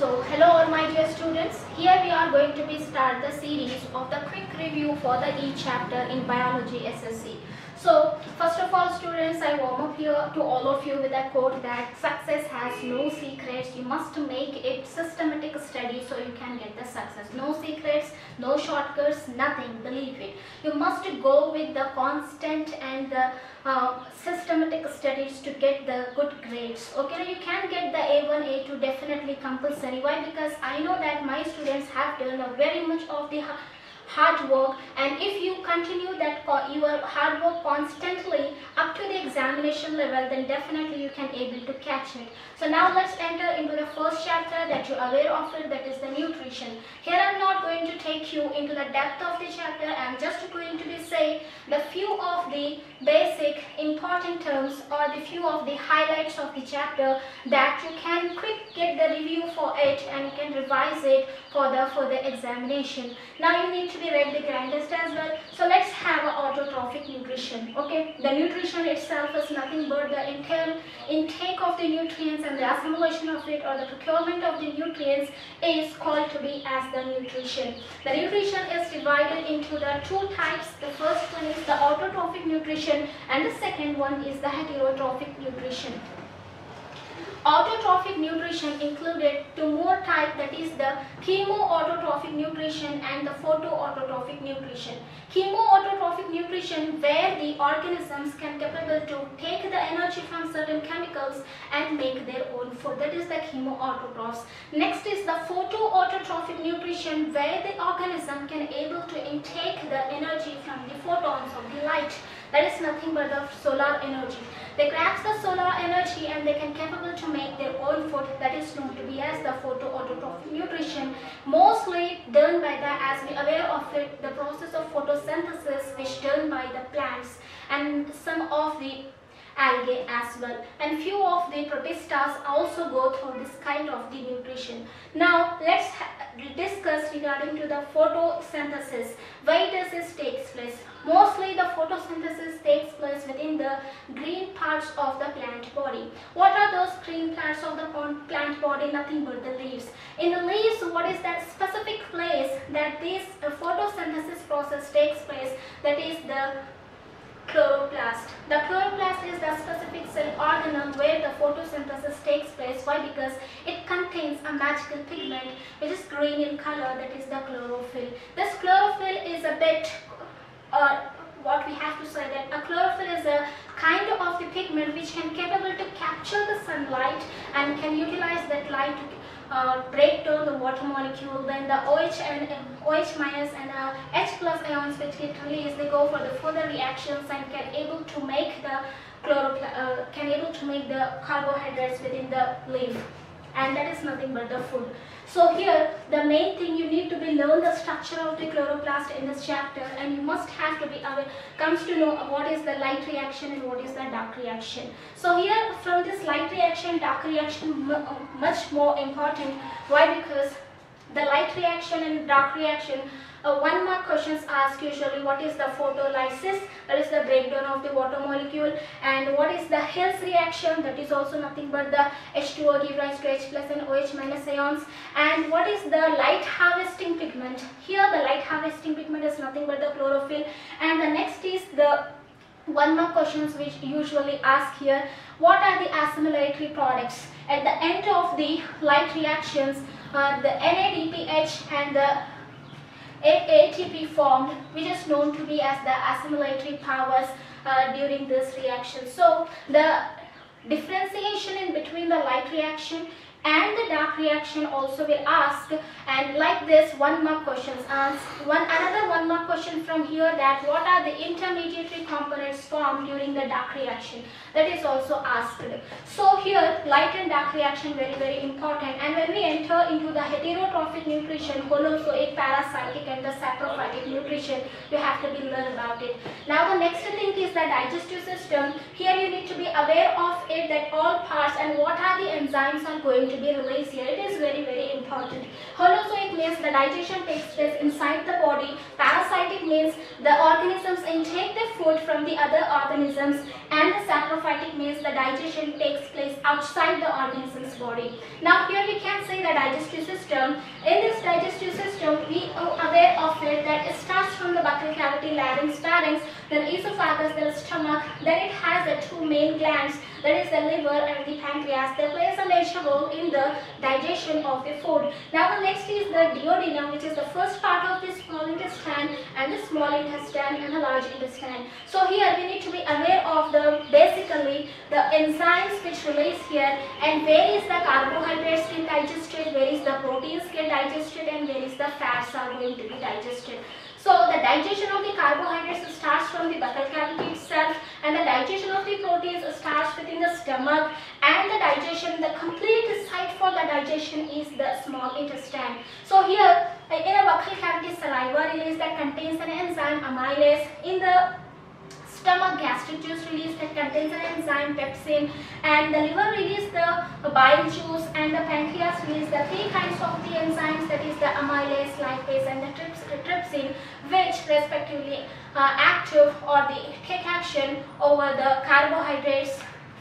So hello all my dear students. Here we are going to be start the series of the quick review for the each chapter in biology SSC. So first of all students I warm up here to all of you with a quote that success has no secrets. You must make it systematic study so you can get the success. No secrets, no shortcuts, nothing. Believe it. You must go with the constant and the uh, systematic studies to get the good grades. Okay, you can get the A1, A2 definitely compulsory. Why? Because I know that my students have done a very much of the hard work and if you continue that your hard work constantly up to the examination level then definitely you can able to catch it. So now let's enter into the first chapter that you're aware of it that is the nutrition. Here I'm not going to take you into the depth of the chapter I'm just going to be say the few of the basic important terms or the few of the highlights of the chapter that you can quick get the review for it and you can revise it for the for the examination. Now you need to be read the grandest as well. So let's have a autotrophic nutrition. Okay, the nutrition itself is nothing but the intake of the nutrients and the assimilation of it or the procurement of the nutrients is called to be as the nutrition. The nutrition is divided into the two types. The first one is the autotrophic nutrition and the second one is the heterotrophic nutrition. Autotrophic nutrition included two more type that is the chemoautotrophic nutrition and the photoautotrophic nutrition. Chemoautotrophic nutrition where the organisms can capable to take the energy from certain chemicals and make their own food. That is the chemoautotrophs. Next is the photoautotrophic nutrition where the organism can able to intake the energy from the photons of the light. That is nothing but the solar energy. They grasp the solar energy and they can capable to make their own food that is known to be as the photoautotrophic nutrition. Mostly done by the, as we aware of it, the process of photosynthesis which done by the plants and some of the algae as well and few of the protistas also go through this kind of the nutrition. Now let's discuss regarding to the photosynthesis. Why does this takes place? Mostly the photosynthesis takes within the green parts of the plant body. What are those green parts of the plant body? Nothing but the leaves. In the leaves, what is that specific place that this photosynthesis process takes place? That is the chloroplast. The chloroplast is the specific cell organelle where the photosynthesis takes place. Why? Because it contains a magical pigment which is green in color that is the chlorophyll. This chlorophyll is a bit uh, what we have to say that a chlorophyll is a kind of the pigment which can capable to capture the sunlight and can utilize that light to uh, break down the water molecule. Then the OH and OH minus and uh, H plus ions which get released they go for the further reactions and can able to make the chloropl uh, can able to make the carbohydrates within the leaf and that is nothing but the food. So here the main thing you need to be learn the structure of the chloroplast in this chapter and you must have to be aware comes to know what is the light reaction and what is the dark reaction. So here from this light reaction dark reaction uh, much more important. Why? Because the light reaction and dark reaction uh, one mark questions ask usually what is the photolysis, that is the breakdown of the water molecule? And what is the Hill's reaction? That is also nothing but the H2O give rise to H plus and OH minus ions. And what is the light harvesting pigment. Here the light harvesting pigment is nothing but the chlorophyll. And the next is the one more questions which usually ask here. What are the assimilatory products? At the end of the light reactions uh, the NADPH and the ATP formed which is known to be as the assimilatory powers uh, during this reaction. So the differentiation in between the light reaction and the dark reaction also will ask and like this one mark questions ask one another one mark question from here that what are the intermediary components formed during the dark reaction? That is also asked. So here light and dark reaction very very important. And when we enter into the heterotrophic nutrition holozoic parasitic and the saprophytic nutrition you have to be learn about it. Now the next thing is the digestive system. Here you need to be aware of it that all parts and what are the enzymes are going to be released here. It is very very important. Holozoic means the digestion takes place inside the body. Parasitic means the organisms intake the food from the other organisms and the saprophytic means the digestion takes place outside the organism's body. Now here we can say the digestive system. In this digestive system we are aware of it that it starts from the buccal cavity, larynx, pharynx, then esophagus, then stomach, then it has the two main glands that is the liver and the pancreas. They plays a major role in the digestion of the food. Now the next is the duodenum which is the first part of the small intestine and the small intestine and the large intestine. So here we need to be aware of the basically the enzymes which release here and where is the carbohydrates get digested, where is the proteins get digested and where is the fats are going to be digested. So the digestion of the carbohydrates starts from the buccal cavity itself and the digestion of the proteins starts within the stomach and the digestion, the complete site for the digestion is the small intestine. So here in a buccal cavity saliva release that contains an enzyme amylase in the stomach gastric juice release that contains an enzyme pepsin and the liver release the bile juice and the pancreas release the three kinds of the enzymes that is the amylase, lipase and the trypsin which respectively are active or they take action over the carbohydrates,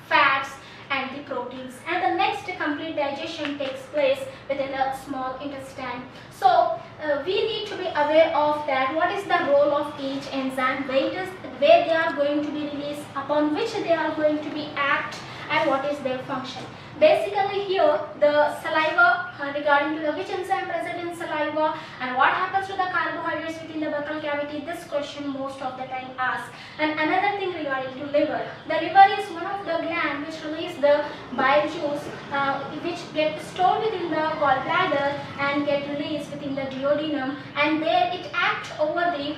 fats and the proteins. And the next complete digestion takes place within the small intestine. So uh, we need to be aware of that. What is the role of each enzyme, where, does, where they are going to be released, upon which they are going to be act and what is their function. Basically here the saliva uh, regarding to the which enzyme present in saliva and what happens to the carbohydrates within the buccal cavity this question most of the time asked. And another thing regarding to liver. The liver is one of the gland which release the bile juice uh, which get stored within the gallbladder and get released within the duodenum and there it acts over the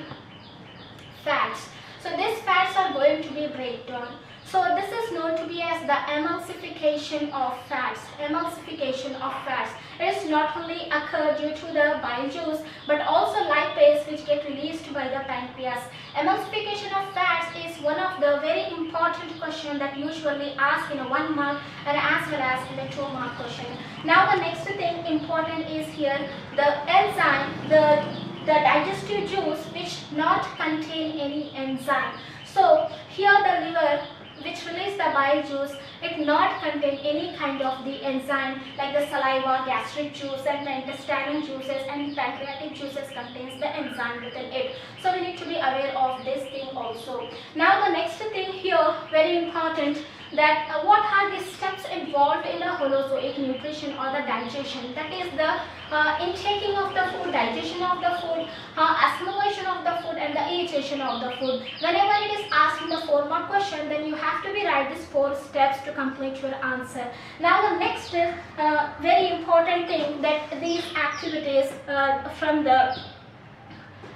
fats. So these fats are going to be breakdown. So this is known to be as the emulsification of fats. Emulsification of fats. It is not only occur due to the bile juice but also lipase which get released by the pancreas. Emulsification of fats is one of the very important question that usually asked in a one mark and as well as in the two mark question. Now the next thing important is here the enzyme, the, the digestive juice which not contain any enzyme. So here the liver which release the bile juice, it not contain any kind of the enzyme like the saliva, gastric juice and the intestinal juices and pancreatic juices contains the enzyme within it. So we need to be aware of this thing also. Now the next thing here, very important, that uh, what are the steps involved in the holozoic nutrition or the digestion? That is the uh, intaking of the food digestion of the food uh, assimilation of the food and the digestion of the food. Whenever it is asked in the four mark question then you have to be write these four steps to complete your answer. Now the next is uh, very important thing that these activities uh, from the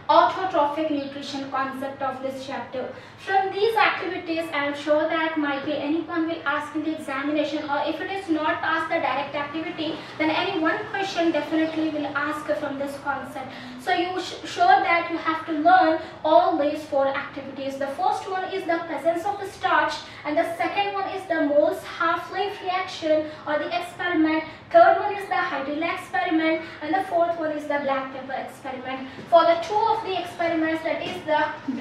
autotrophic nutrition concept of this chapter. From these activities, I am sure that might be anyone will ask in the examination or if it is not asked the direct activity, then any one question definitely will ask from this concept. So you sure that you have to learn all these four activities. The first one is the presence of the starch and the second one is the Moll's half-leaf reaction or the experiment. Third one is the hydrilla experiment and the fourth one is the black pepper experiment. For the two of the experiments that is the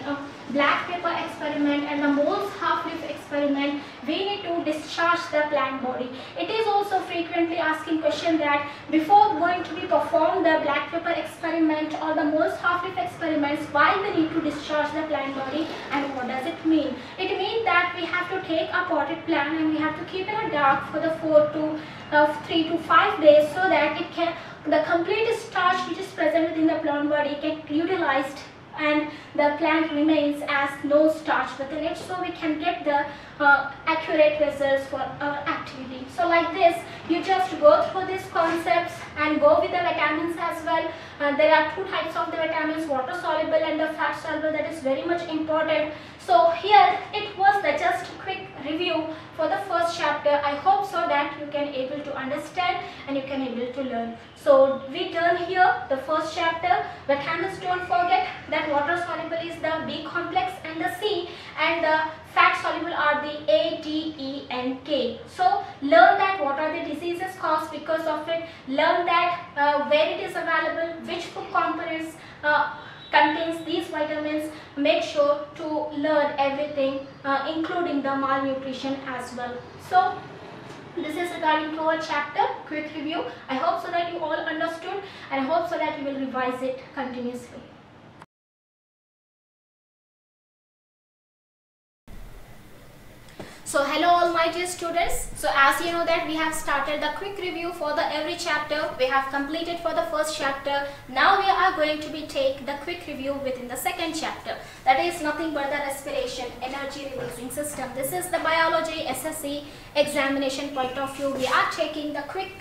uh, black pepper experiment and the Moll's half-leaf experiment, we need to destarch the plant body. It is also frequently asking question that before going to be performed the black pepper experiment or the Moll's half-leaf experiments, why we need to destarch the plant body and what does it mean? It means that we have to take a potted plant and we have to keep it in a dark for the 4 to uh, 3 to 5 days so that it can the complete starch which is present within the plant body get utilized and the plant remains as no starch within it so we can get the uh, accurate results for our activity. So like this you just go through these concepts and go with the vitamins as well. Uh, there are two types of the vitamins water soluble and the fat soluble that is very much important. So here it was the just quick review for the first chapter. I hope so that you can able to understand and you can able to learn. So we turn here the first chapter. but Vitamins don't forget that water soluble is the B complex and the C and the fat soluble are the A, D, E and K. So learn that what are the diseases caused because of it. Learn that uh, where it is available, which food components uh, contain vitamins, these vitamins make sure to learn everything uh, including the malnutrition as well. So this is regarding to our chapter quick review. I hope so that you all understood and I hope so that you will revise it continuously. So hello all dear students. So as you know that we have started the quick review for the every chapter. We have completed for the first chapter. Now we are going to be take the quick review within the second chapter. That is nothing but the respiration energy releasing system. This is the biology SSC examination point of view. We are taking the quick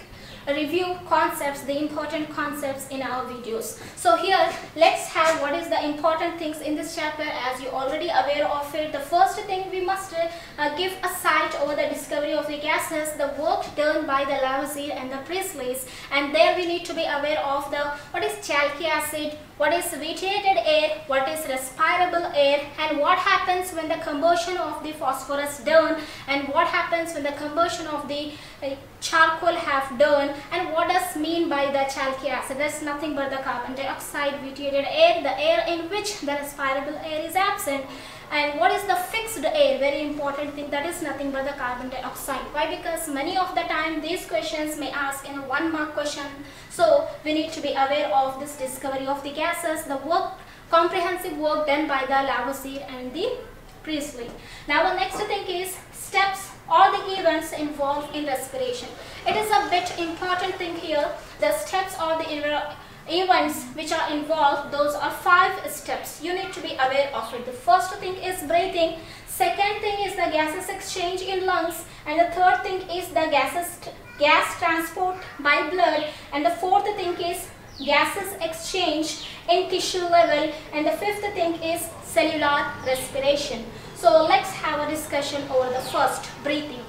review concepts, the important concepts in our videos. So here, let's have what is the important things in this chapter as you already aware of it. The first thing we must uh, give a sight over the discovery of the gases, the work done by the Lavoisier and the Priestley's and there we need to be aware of the what is chalky acid, what is vitiated air, what is respirable air and what happens when the combustion of the phosphorus done and what happens when the combustion of the uh, charcoal have done and what does mean by the chalky acid? That's nothing but the carbon dioxide vitiated air the air in which the respirable air is absent. And what is the fixed air? Very important thing that is nothing but the carbon dioxide. Why? Because many of the time these questions may ask in a one mark question. So we need to be aware of this discovery of the gases the work comprehensive work done by the Lavoisier and the Priestley. Now the next thing is steps or the events involved in respiration. It is a bit important thing here. The steps or the events which are involved, those are five steps. You need to be aware of it. The first thing is breathing. Second thing is the gases exchange in lungs. And the third thing is the gases gas transport by blood. And the fourth thing is gases exchange in tissue level. And the fifth thing is cellular respiration. So let's have a discussion over the first breathing.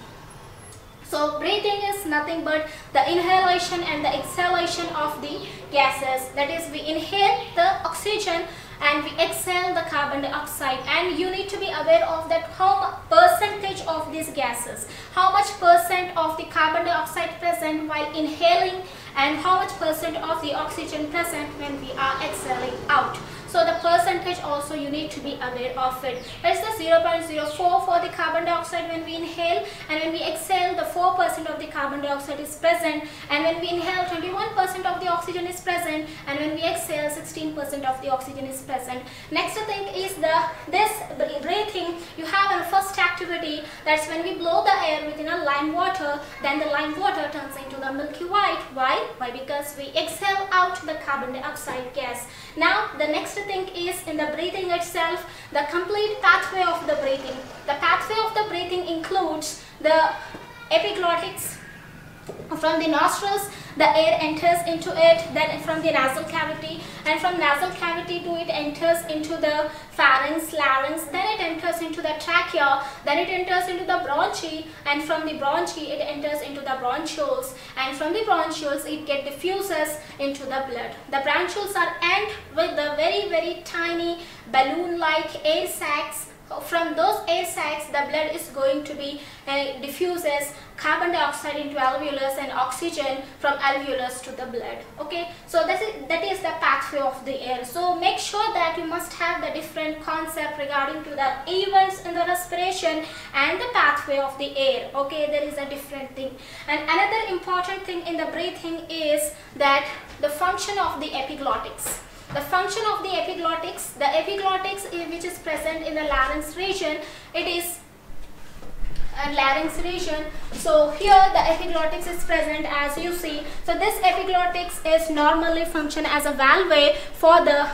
So breathing is nothing but the inhalation and the exhalation of the gases. That is we inhale the oxygen and we exhale the carbon dioxide and you need to be aware of that how percentage of these gases how much percent of the carbon dioxide present while inhaling and how much percent of the oxygen present when we are exhaling out so the percentage also you need to be aware of it. That's the 0.04 for the carbon dioxide when we inhale and when we exhale the 4% of the carbon dioxide is present and when we inhale 21% of the oxygen is present and when we exhale 16% of the oxygen is present. Next thing is the this breathing you have a first activity that's when we blow the air within a lime water then the lime water turns into the milky white. Why? Why? Because we exhale out the carbon dioxide gas. Now the next thing is in the breathing itself, the complete pathway of the breathing. The pathway of the breathing includes the epiglottis from the nostrils the air enters into it then from the nasal cavity and from nasal cavity to it enters into the pharynx larynx then it enters into the trachea then it enters into the bronchi and from the bronchi it enters into the bronchioles and from the bronchioles it get diffuses into the blood. The bronchioles are end with the very very tiny balloon like air sacs. From those air sacs the blood is going to be uh, diffuses carbon dioxide into alveolus and oxygen from alveolus to the blood okay? So that is that is the pathway of the air. So make sure that you must have the different concept regarding to the events in the respiration and the pathway of the air okay? There is a different thing. And another important thing in the breathing is that the function of the epiglottis the function of the epiglottis, the epiglottis eh, which is present in the larynx region, it is a larynx region. So here the epiglottis is present as you see. So this epiglottis is normally function as a valve for the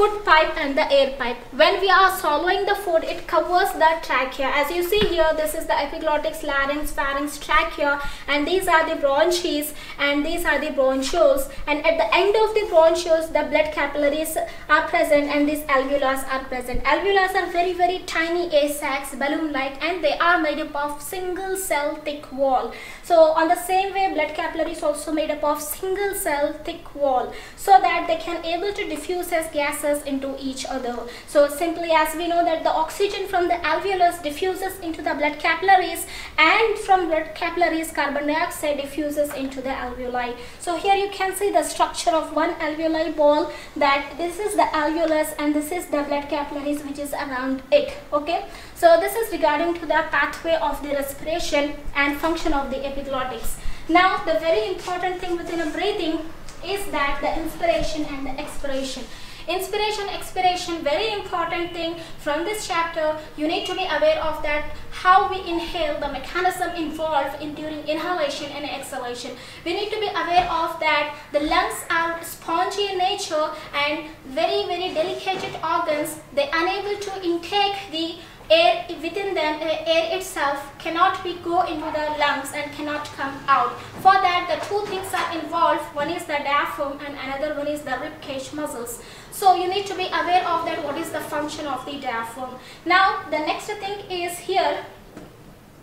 food pipe and the air pipe. When we are swallowing the food, it covers the trachea. As you see here, this is the epiglottis, larynx, pharynx, trachea and these are the bronchioles and these are the bronchioles and at the end of the bronchioles, the blood capillaries are present and these alveolus are present. Alveolus are very very tiny air sacs, balloon-like and they are made up of single cell thick wall. So on the same way, blood capillaries also made up of single cell thick wall so that they can able to diffuse as gases into each other. So simply as we know that the oxygen from the alveolus diffuses into the blood capillaries and from blood capillaries carbon dioxide diffuses into the alveoli. So here you can see the structure of one alveoli ball that this is the alveolus and this is the blood capillaries which is around it. Okay. So this is regarding to the pathway of the respiration and function of the epiglottis. Now the very important thing within a breathing is that the inspiration and the expiration. Inspiration, expiration, very important thing from this chapter. You need to be aware of that how we inhale, the mechanism involved in during inhalation and exhalation. We need to be aware of that the lungs are spongy in nature and very very delicate organs. They unable to intake the air within them, uh, air itself cannot be go into the lungs and cannot come out. For that, the two things are involved. One is the diaphragm and another one is the rib cage muscles. So you need to be aware of that what is the function of the diaphragm. Now, the next thing is here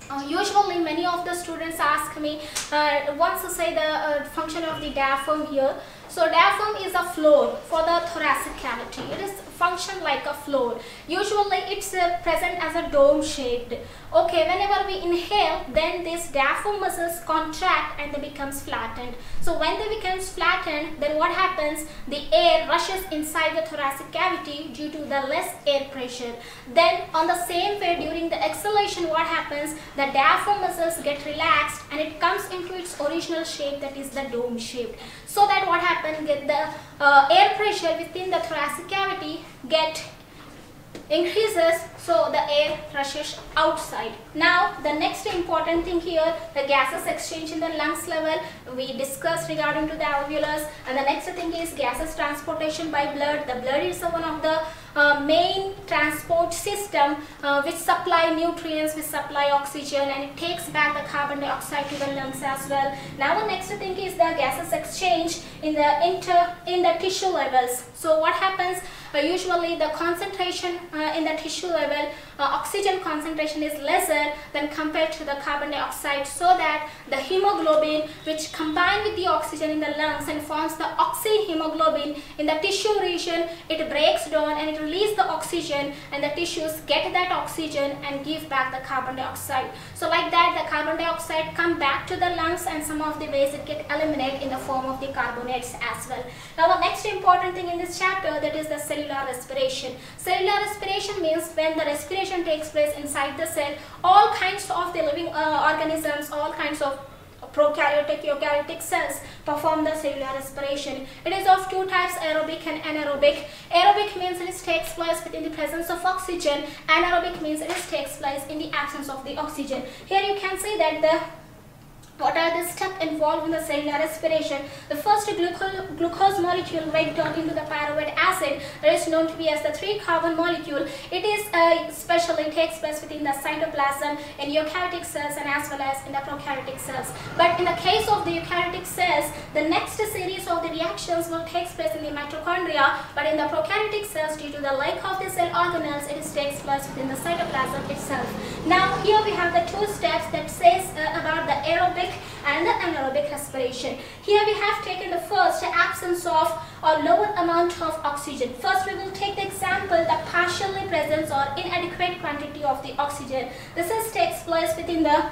uh, usually many of the students ask me uh, to say the uh, function of the diaphragm here. So diaphragm is a floor for the thoracic cavity. It is function like a floor. Usually it's uh, present as a dome shaped. Okay, whenever we inhale, then these diaphragm muscles contract and they becomes flattened. So when they becomes flattened, then what happens? The air rushes inside the thoracic cavity due to the less air pressure. Then on the same way during the exhalation, what happens? The diaphragm muscles get relaxed and it comes into its original shape that is the dome shaped. So that what happens? Get the uh, air pressure within the thoracic cavity get increases so the air rushes outside. Now the next important thing here the gases exchange in the lungs level we discussed regarding to the alveolus and the next thing is gases transportation by blood. The blood is one of the uh, main transport system uh, which supply nutrients, which supply oxygen and it takes back the carbon dioxide to the lungs as well. Now the next thing is the gases exchange in the inter in the tissue levels. So what happens usually the concentration uh, in the tissue level uh, oxygen concentration is lesser than compared to the carbon dioxide so that the hemoglobin which combine with the oxygen in the lungs and forms the oxyhemoglobin in the tissue region it breaks down and it releases the oxygen and the tissues get that oxygen and give back the carbon dioxide. So like that the carbon dioxide come back to the lungs and some of the ways it get eliminated in the form of the carbonates as well. Now the next important thing in this chapter that is the cellular respiration cellular respiration means when the respiration respiration takes place inside the cell. All kinds of the living uh, organisms, all kinds of prokaryotic, eukaryotic cells perform the cellular respiration. It is of two types, aerobic and anaerobic. Aerobic means it takes place within the presence of oxygen. Anaerobic means it takes place in the absence of the oxygen. Here you can see that the what are the steps involved in the cellular respiration? The first glucose, glucose molecule breaks down into the pyruvate acid that is known to be as the 3-carbon molecule. It is uh, especially takes place within the cytoplasm in eukaryotic cells and as well as in the prokaryotic cells. But in the case of the eukaryotic cells, the next series of the reactions will take place in the mitochondria but in the prokaryotic cells due to the lack of the cell organelles, it takes place within the cytoplasm itself. Now here we have the two steps that says uh, about the aerobic and the anaerobic respiration. Here we have taken the first absence of or lower amount of oxygen. First we will take the example the partially presence or inadequate quantity of the oxygen. This is takes place within the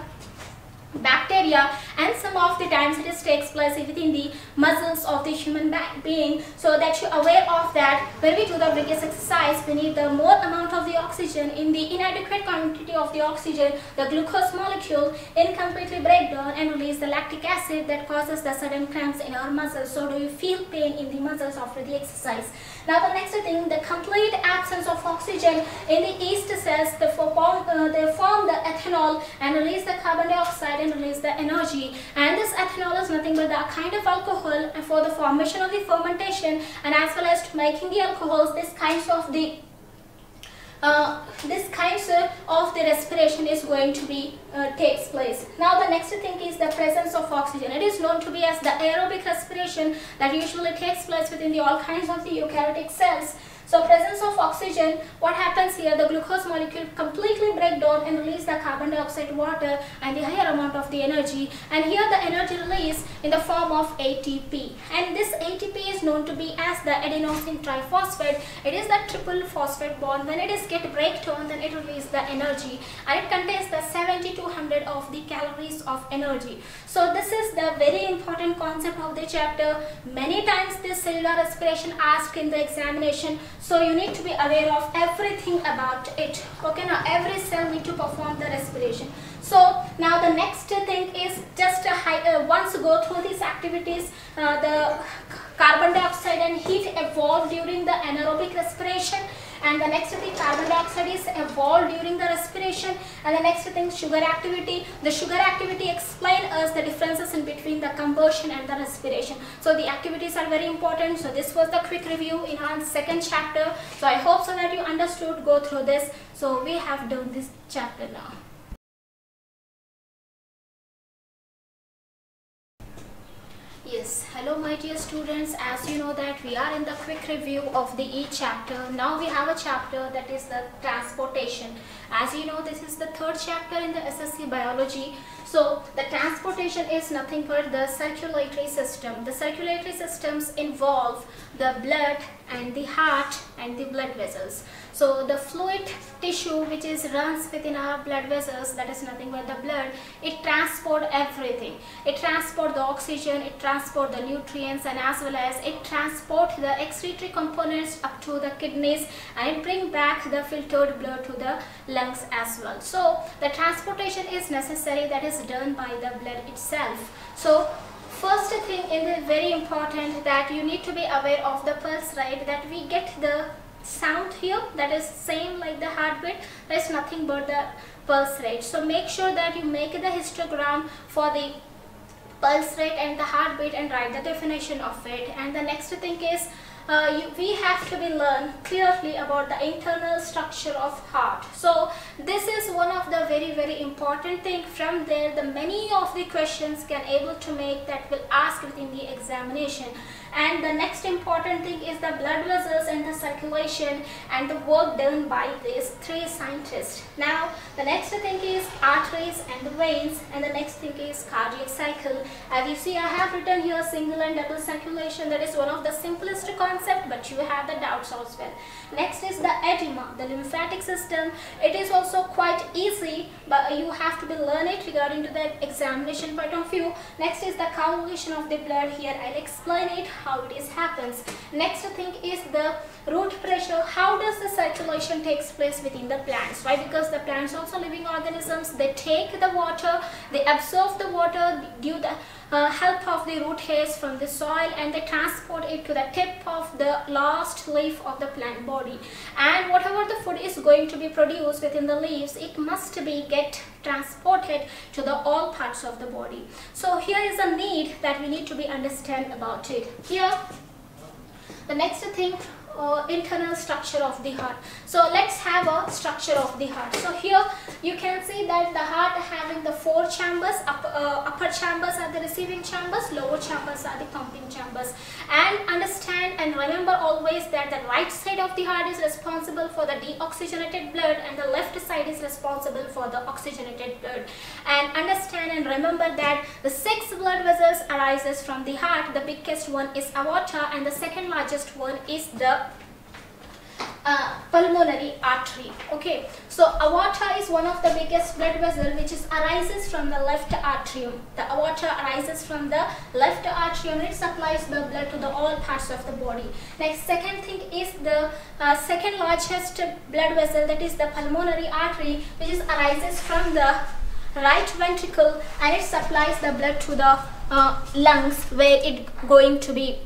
bacteria and some of the times it takes place within the muscles of the human being. So that you're aware of that when we do the vigorous exercise we need the more amount of the oxygen in the inadequate quantity of the oxygen the glucose molecule incompletely break down and release the lactic acid that causes the sudden cramps in our muscles. So do you feel pain in the muscles after the exercise? Now the next thing the complete absence of oxygen in the yeast cells they form, uh, they form the ethanol and release the carbon dioxide and release the energy and this ethanol is nothing but the kind of alcohol for the formation of the fermentation and as well as making the alcohols this kinds of the uh, this kinds of the respiration is going to be uh, takes place. Now the next thing is the presence of oxygen. It is known to be as the aerobic respiration that usually takes place within the all kinds of the eukaryotic cells. So presence of oxygen, what happens here, the glucose molecule completely break down and release the carbon dioxide, water and the higher amount of the energy. And here the energy release in the form of ATP. And this ATP is known to be as the adenosine triphosphate. It is the triple phosphate bond. When it is get break down, then it release the energy. And it contains the 7200 of the calories of energy. So this is the very important concept of the chapter. Many times this cellular respiration asked in the examination so you need to be aware of everything about it. Okay, now every cell need to perform the respiration. So now the next thing is just high, uh, once go through these activities, uh, the carbon dioxide and heat evolve during the anaerobic respiration and the next thing carbon dioxide is evolved during the respiration. And the next thing sugar activity. The sugar activity explain us the differences in between the combustion and the respiration. So the activities are very important. So this was the quick review in our second chapter. So i hope so that you understood go through this. So we have done this chapter now Yes, hello my dear students. As you know that we are in the quick review of the E chapter. Now we have a chapter that is the transportation. As you know this is the third chapter in the SSC biology. So the transportation is nothing but the circulatory system. The circulatory systems involve the blood and the heart and the blood vessels. So the fluid tissue which is runs within our blood vessels that is nothing but the blood it transport everything. It transport the oxygen, it transport the nutrients and as well as it transport the excretory components up to the kidneys and bring back the filtered blood to the lungs as well. So the transportation is necessary that is done by the blood itself. So first thing is very important that you need to be aware of the pulse rate that we get the sound here that is same like the heartbeat there is nothing but the pulse rate. So make sure that you make the histogram for the pulse rate and the heartbeat and write the definition of it. And the next thing is uh, you, we have to be learn clearly about the internal structure of heart. So this is one of the very very important thing. From there, the many of the questions can able to make that will ask within the examination and the next important thing is the blood vessels and the circulation and the work done by these three scientists. Now the next thing is arteries and the veins and the next thing is cardiac cycle. As you see I have written here single and double circulation that is one of the simplest concept but you have the doubts as well. Next is the edema, the lymphatic system. It is also quite easy but you have to be learn it regarding to the examination point of view. Next is the coagulation of the blood here I'll explain it how it is happens. Next thing is the root pressure. How does the circulation takes place within the plants? Why? Because the plants also living organisms. They take the water, they absorb the water due the uh, help of the root hairs from the soil and they transport it to the tip of the last leaf of the plant body. And whatever the food is going to be produced within the leaves it must be get transported to the all parts of the body. So here is a need that we need to be understand about it. Here the next thing uh, internal structure of the heart. So let's have a structure of the heart. So here you can see that the heart having the four chambers, up, uh, upper chambers are the receiving chambers, lower chambers are the pumping chambers. And understand and remember always that the right side of the heart is responsible for the deoxygenated blood and the left side is responsible for the oxygenated blood. And understand and remember that the six blood vessels arises from the heart. The biggest one is aorta and the second largest one is the uh, pulmonary artery okay. So aorta is one of the biggest blood vessel which is arises from the left atrium. The aorta arises from the left atrium. It supplies the blood to the all parts of the body. Next second thing is the uh, second largest blood vessel that is the pulmonary artery which is arises from the right ventricle and it supplies the blood to the uh, lungs where it going to be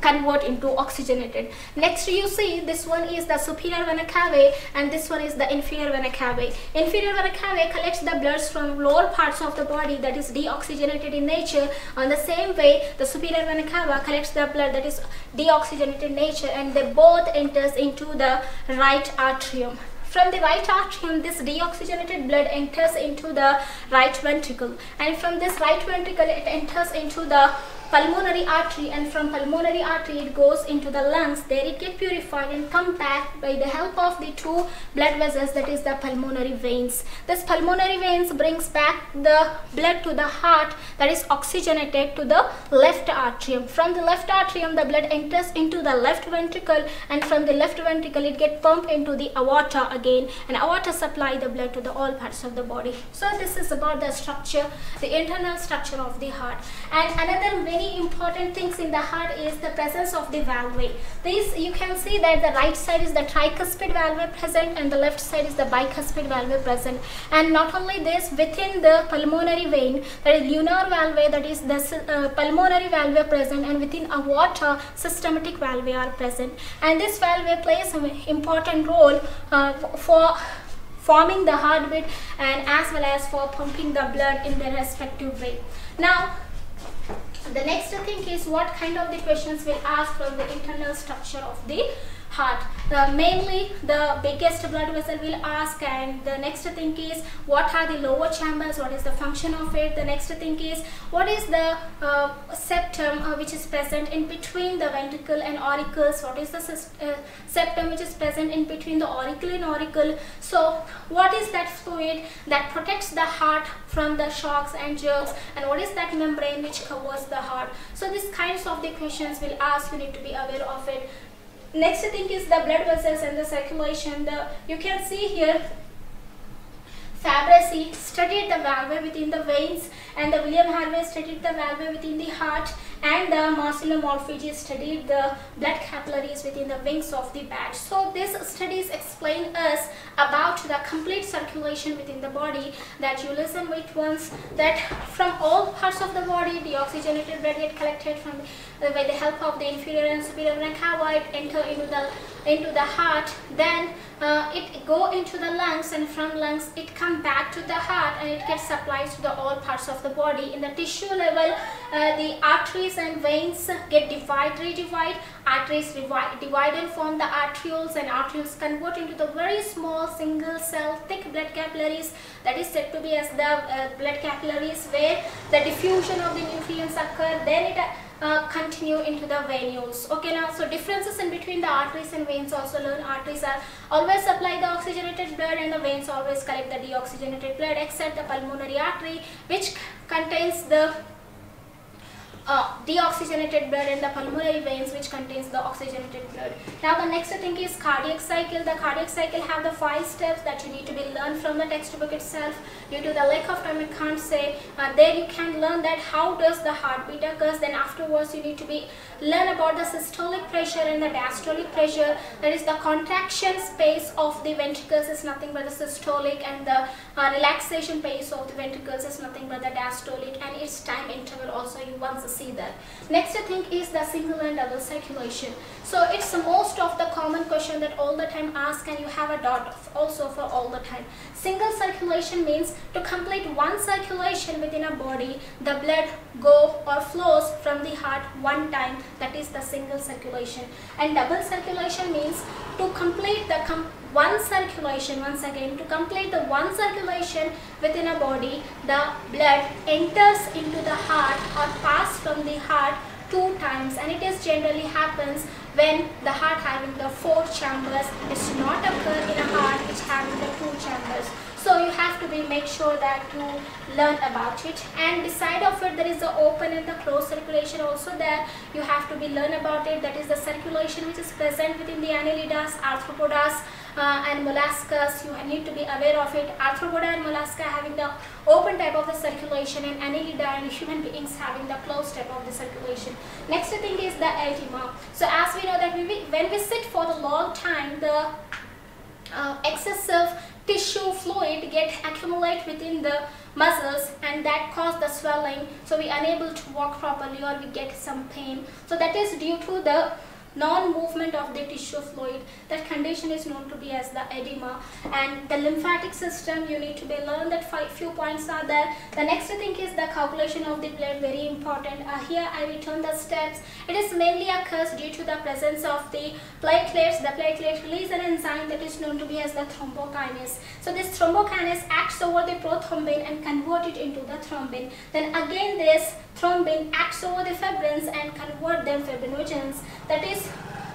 convert into oxygenated. Next you see this one is the superior vena cava and this one is the inferior vena cava. Inferior vena cava collects the bloods from lower parts of the body that is deoxygenated in nature. On the same way the superior vena cava collects the blood that is deoxygenated in nature and they both enters into the right atrium. From the right atrium, this deoxygenated blood enters into the right ventricle. And from this right ventricle, it enters into the pulmonary artery and from pulmonary artery it goes into the lungs. There it get purified and come back by the help of the two blood vessels that is the pulmonary veins. This pulmonary veins brings back the blood to the heart that is oxygenated to the left atrium. From the left atrium the blood enters into the left ventricle and from the left ventricle it get pumped into the aorta again and aorta supply the blood to the all parts of the body. So this is about the structure the internal structure of the heart. And another very important things in the heart is the presence of the valve these you can see that the right side is the tricuspid valve present and the left side is the bicuspid valve present. And not only this within the pulmonary vein there is lunar valve that is the uh, pulmonary valve present and within aorta systematic valve are present. And this valve plays an important role uh, for forming the heartbeat and as well as for pumping the blood in the respective way. Now, the next thing is what kind of the questions will ask from the internal structure of the heart. Uh, mainly the biggest blood vessel will ask and the next thing is what are the lower chambers, what is the function of it. The next thing is what is the uh, septum uh, which is present in between the ventricle and auricles, what is the uh, septum which is present in between the auricle and auricle. So what is that fluid that protects the heart from the shocks and jerks and what is that membrane which covers the heart. So these kinds of the questions will ask, you need to be aware of it next thing is the blood vessels and the circulation the you can see here Fabricius studied the valve within the veins and the William Harvey studied the valve within the heart and the Marcello Malpighi studied the blood capillaries within the wings of the bat. So these studies explain us about the complete circulation within the body that you listen with once that from all parts of the body the oxygenated blood get collected from the, by the help of the inferior and superior cava enter into the into the heart. Then uh, it go into the lungs and from lungs it come back to the heart and it gets supplied to the all parts of the body. In the tissue level uh, the arteries and veins get divided redivide. Arteries divide, divide and form the arterioles and arterioles convert into the very small single cell thick blood capillaries. That is said to be as the uh, blood capillaries where the diffusion of the nutrients occur. Then it uh, continue into the venules okay now so differences in between the arteries and veins also learn. Arteries are always supply the oxygenated blood and the veins always collect the deoxygenated blood except the pulmonary artery which contains the uh, deoxygenated blood in the pulmonary veins which contains the oxygenated blood. Now the next thing is cardiac cycle. The cardiac cycle have the five steps that you need to be learned from the textbook itself. Due to the lack of time I can't say. Uh, there you can learn that how does the heartbeat occurs. Then afterwards you need to be learn about the systolic pressure and the diastolic pressure. That is the contraction space of the ventricles is nothing but the systolic and the uh, relaxation pace of the ventricles is nothing but the diastolic and its time interval also you once see that. Next thing is the single and double circulation. So it's most of the common question that all the time ask and you have a dot also for all the time. Single circulation means to complete one circulation within a body, the blood go or flows from the heart one time that is the single circulation. And double circulation means to complete the com one circulation once again to complete the one circulation within a body the blood enters into the heart or pass from the heart two times and it is generally happens when the heart having the four chambers is not occur in a heart which having the two chambers so you have to be make sure that you learn about it. And beside of it there is the open and the closed circulation also there. You have to be learn about it. That is the circulation which is present within the annelidas arthropodas uh, and molluscas you need to be aware of it. Arthropoda and mollusca having the open type of the circulation and annelida and human beings having the closed type of the circulation. Next thing is the edema so as we know that we, when we sit for the long time the uh, excessive tissue fluid get accumulate within the muscles and that cause the swelling. So we unable to walk properly or we get some pain. So that is due to the non-movement of the tissue fluid. That condition is known to be as the edema. And the lymphatic system, you need to be learned that five few points are there. The next thing is the coagulation of the blood, very important. Uh, here I return the steps. It is mainly occurs due to the presence of the platelets. The platelets release an enzyme that is known to be as the thrombokinase. So this thrombokinase acts over the prothrombin and convert it into the thrombin. Then again this thrombin acts over the fibrins and convert them fibrinogens. That is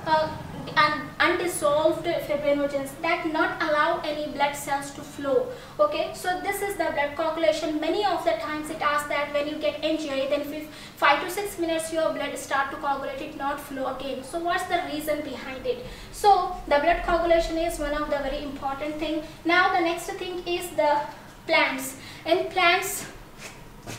uh, un undissolved fibrinogens that not allow any blood cells to flow okay? So this is the blood coagulation. Many of the times it asks that when you get injury then if 5 to 6 minutes your blood start to coagulate it not flow again. So what's the reason behind it? So the blood coagulation is one of the very important thing. Now the next thing is the plants. In plants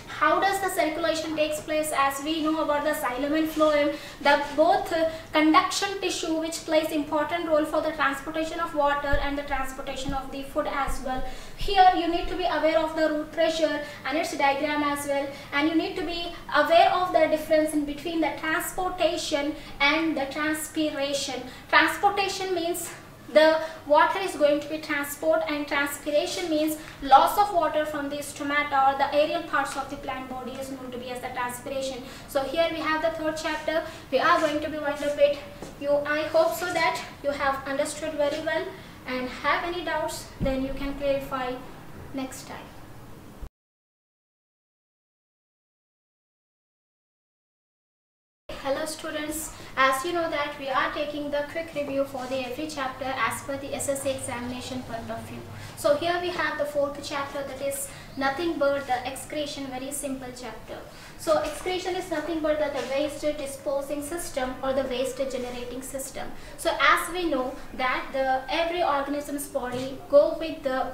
how does the circulation takes place? As we know about the xylem and phloem the both conduction tissue which plays important role for the transportation of water and the transportation of the food as well. Here you need to be aware of the root pressure and its diagram as well. And you need to be aware of the difference in between the transportation and the transpiration. Transportation means the water is going to be transport and transpiration means loss of water from the stomata or the aerial parts of the plant body is known to be as the transpiration. So here we have the third chapter. We are going to be wind up it. You, I hope so that you have understood very well and have any doubts then you can clarify next time. Students, as you know that we are taking the quick review for the every chapter as per the SSC examination point of view. So here we have the fourth chapter that is nothing but the excretion, very simple chapter. So excretion is nothing but the, the waste disposing system or the waste generating system. So as we know that the every organism's body go with the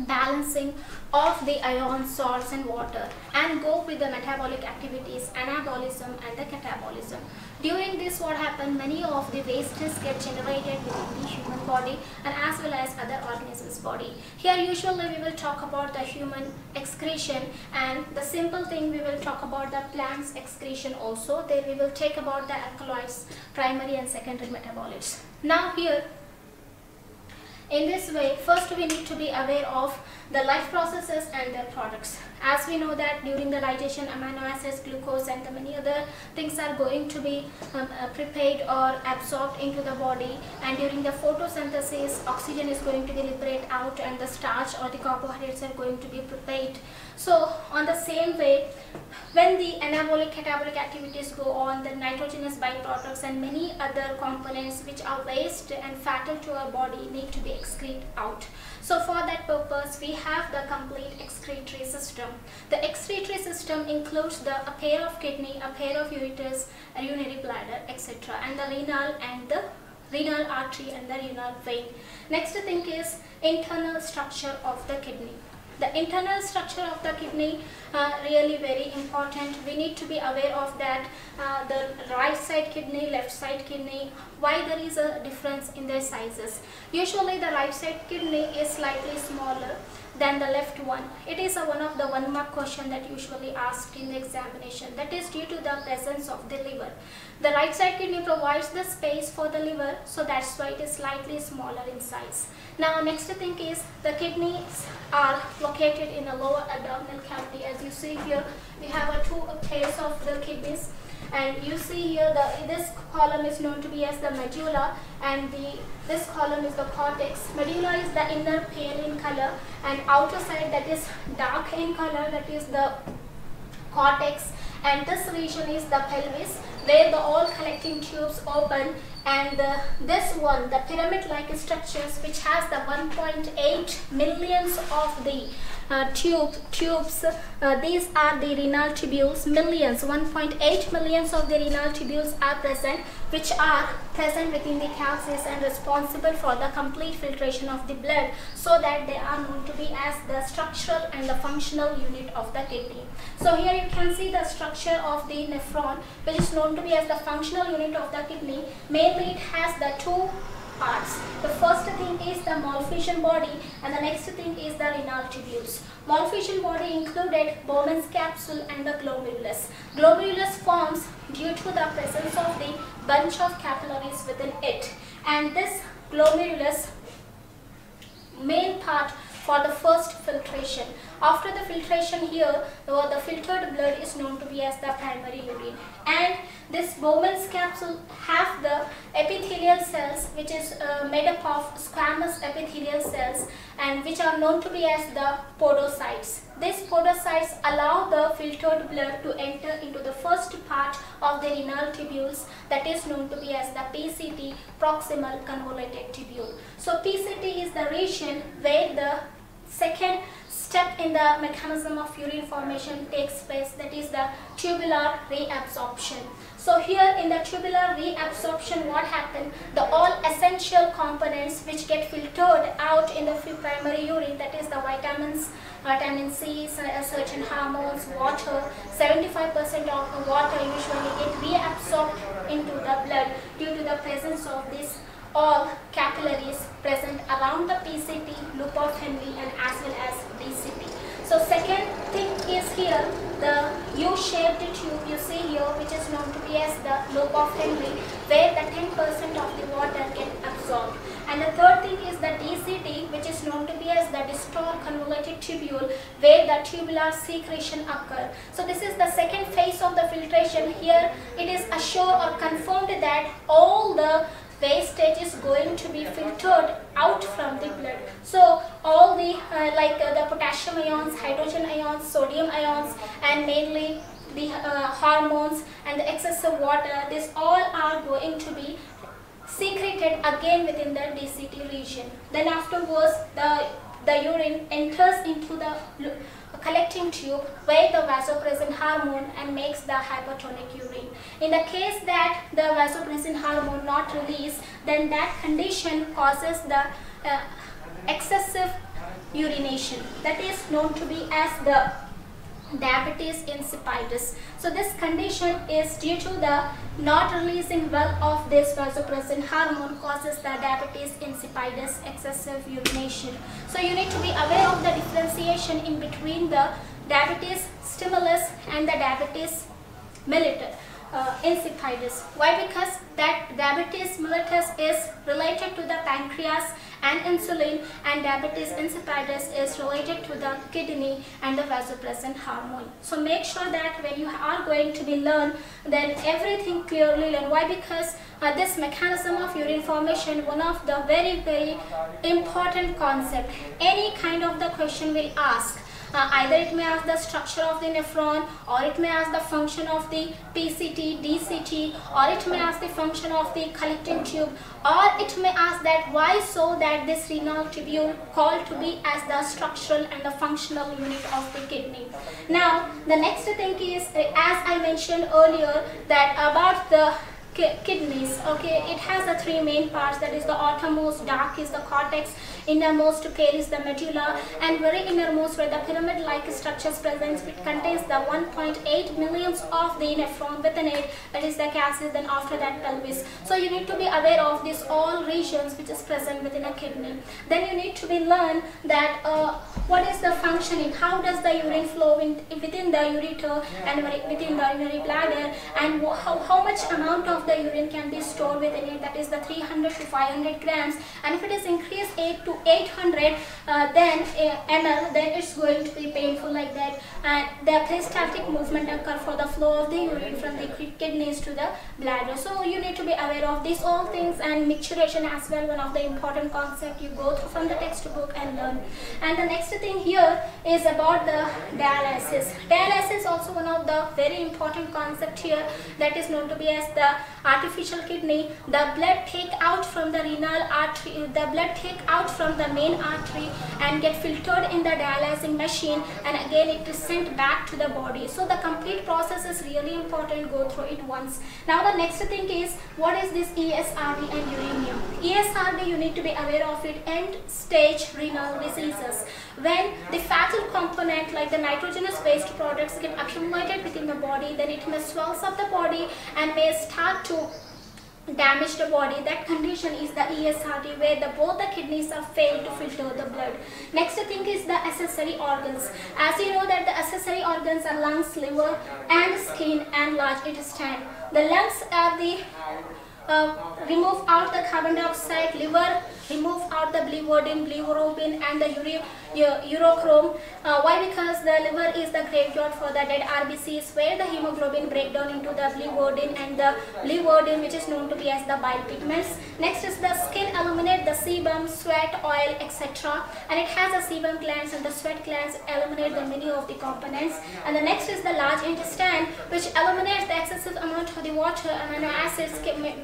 balancing of the ion salts and water and go with the metabolic activities anabolism and the catabolism. During this what happened? Many of the wastes get generated within the human body and as well as other organisms body. Here usually we will talk about the human excretion and the simple thing we will talk about the plants excretion also. Then we will take about the alkaloids primary and secondary metabolites. Now here in this way, first we need to be aware of the life processes and their products. As we know that during the digestion, amino acids, glucose and the many other things are going to be um, uh, prepared or absorbed into the body and during the photosynthesis, oxygen is going to be liberated out and the starch or the carbohydrates are going to be prepared. So on the same way, when the anabolic catabolic activities go on, the nitrogenous byproducts and many other components which are waste and fatal to our body need to be excreted out. So for that purpose, we have the complete excretory system. The excretory system includes the a pair of kidney, a pair of ureters, a urinary bladder, etc. and the renal and the renal artery and the renal vein. Next thing is internal structure of the kidney. The internal structure of the kidney uh, really very important. We need to be aware of that. Uh, the right side kidney, left side kidney, why there is a difference in their sizes. Usually the right side kidney is slightly smaller than the left one. It is a one of the one mark question that usually asked in the examination. That is due to the presence of the liver. The right side kidney provides the space for the liver so that's why it is slightly smaller in size. Now next thing is the kidneys are located in the lower abdominal cavity. As you see here, we have a two pairs of the kidneys and you see here the this column is known to be as the medulla and the this column is the cortex. Medulla is the inner pale in color and outer side that is dark in color that is the cortex. And this region is the pelvis where the all collecting tubes open and this one the pyramid like structures which has the 1.8 millions of the uh, tube, tubes. Uh, these are the renal tubules, millions, 1.8 millions of the renal tubules are present, which are present within the calyces and responsible for the complete filtration of the blood, so that they are known to be as the structural and the functional unit of the kidney. So here you can see the structure of the nephron, which is known to be as the functional unit of the kidney. Mainly it has the two parts. The first thing is the Malpighian body and the next thing is the renal tubules. Malpighian body included Bowman's capsule and the glomerulus. Glomerulus forms due to the presence of the bunch of capillaries within it and this glomerulus main part for the first filtration. After the filtration here, the filtered blood is known to be as the primary urine. And this Bowman's capsule have the epithelial cells which is uh, made up of squamous epithelial cells and which are known to be as the podocytes. These podocytes allow the filtered blood to enter into the first part of the renal tubules that is known to be as the PCT proximal convoluted tubule. So PCT is the region where the second step in the mechanism of urine formation takes place that is the tubular reabsorption. So here in the tubular reabsorption what happened? The all essential components which get filtered out in the primary urine that is the vitamins, vitamin C, uh, certain hormones, water, 75% of the water usually get reabsorbed into the blood due to the presence of this all capillaries present around the PCT, loop of Henle and as well as DCT. So second thing is here the U-shaped tube you see here which is known to be as the loop of Henle where the 10% of the water get absorbed. And the third thing is the DCT which is known to be as the distal convoluted tubule where the tubular secretion occur. So this is the second phase of the filtration. Here it is assured or confirmed that all the wastage is going to be filtered out from the blood. So all the uh, like uh, the potassium ions, hydrogen ions, sodium ions and mainly the uh, hormones and the excessive water, this all are going to be secreted again within the DCT region. Then afterwards the, the urine enters into the collecting tube where the vasopressin hormone and makes the hypertonic urine. In the case that the vasopressin hormone not released, then that condition causes the uh, excessive urination. That is known to be as the diabetes insipidus. So this condition is due to the not releasing well of this vasopressin hormone causes the diabetes insipidus excessive urination. So you need to be aware of the differentiation in between the diabetes stimulus and the diabetes mellitus uh, insipidus. Why? Because that diabetes mellitus is related to the pancreas and insulin and diabetes insipidus is related to the kidney and the vasopressin hormone. So make sure that when you are going to be learn then everything clearly learn. Why? Because uh, this mechanism of urine formation one of the very very important concept. Any kind of the question will ask uh, either it may ask the structure of the nephron or it may ask the function of the PCT, DCT or it may ask the function of the collecting tube or it may ask that why so that this renal tubule called to be as the structural and the functional unit of the kidney. Now the next thing is as I mentioned earlier that about the kidneys okay? It has the three main parts that is the outermost dark is the cortex innermost pale is the medulla and very innermost where the pyramid like structures present it contains the 1.8 millions of the nephron within it that is the cassis then after that pelvis. So you need to be aware of these all regions which is present within a kidney. Then you need to be learn that uh, what is the functioning how does the urine flow in, within the ureter and within the urinary bladder and how, how much amount of the urine can be stored within it that is the 300 to 500 grams. And if it is increased 8 to 800 uh, then uh, ml then it's going to be painful like that. And the peristaltic movement occur for the flow of the urine from the kidneys to the bladder. So you need to be aware of these all things and micturition as well one of the important concept you go through from the textbook and learn. And the next thing here is about the dialysis. Dialysis also one of the very important concept here that is known to be as the artificial kidney, the blood take out from the renal artery, the blood take out from the main artery and get filtered in the dialyzing machine and again it is sent back to the body. So the complete process is really important, go through it once. Now the next thing is, what is this ESRD and uremia? ESRD you need to be aware of it, end stage renal diseases. When the fatal component like the nitrogenous waste products get accumulated within the body, then it may swells up the body and may start to damage the body. That condition is the ESRD where the both the kidneys are failed to filter the blood. Next thing is the accessory organs. As you know that the accessory organs are lungs liver and skin and large intestine. The lungs are the uh, remove out the carbon dioxide liver remove out the biliverdin bilirubin and the urochrome uh, why? Because the liver is the graveyard for the dead rbcs where the hemoglobin break down into the biliverdin and the biliverdin which is known to be as the bile pigments. Next is the skin eliminate the sebum sweat oil etc and it has the sebum glands and the sweat glands eliminate the many of the components. And the next is the large intestine which eliminates the excessive amount of the water and amino acids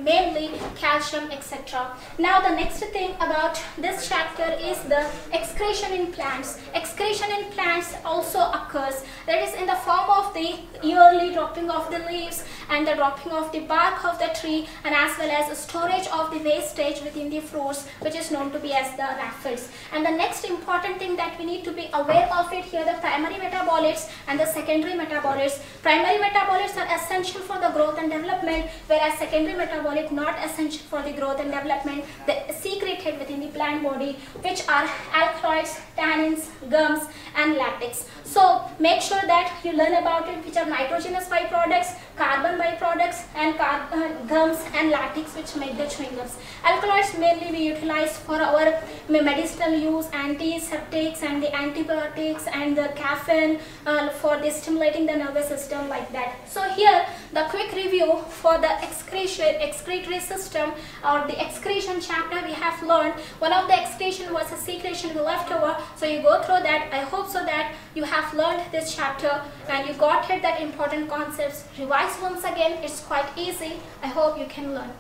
mainly calcium etc now the next thing about this chapter is the excretion in plants. Excretion in plants also occurs that is in the form of the yearly dropping of the leaves and the dropping of the bark of the tree and as well as storage of the wastage within the fruits which is known to be as the raphides. And the next important thing that we need to be aware of it here the primary metabolites and the secondary metabolites. Primary metabolites are essential for the growth and development whereas secondary metabolites not essential for the growth and development. They secreted within the plant body which are alkaloids, tannins, gums and latex. So make sure that you learn about it which are nitrogenous byproducts, carbon byproducts and uh, gums and latex which make the chewing gums. Alkaloids mainly we utilize for our medicinal use, antiseptics and the antibiotics and the caffeine uh, for the stimulating the nervous system like that. So here the quick review for the excretion, excretory system or the excretion chapter we have learned. One of the excretion was a secretion we left over. So you go through that. I hope so that you have learned this chapter and you got it that important concepts. Revise once again. It's quite easy. I hope you can learn.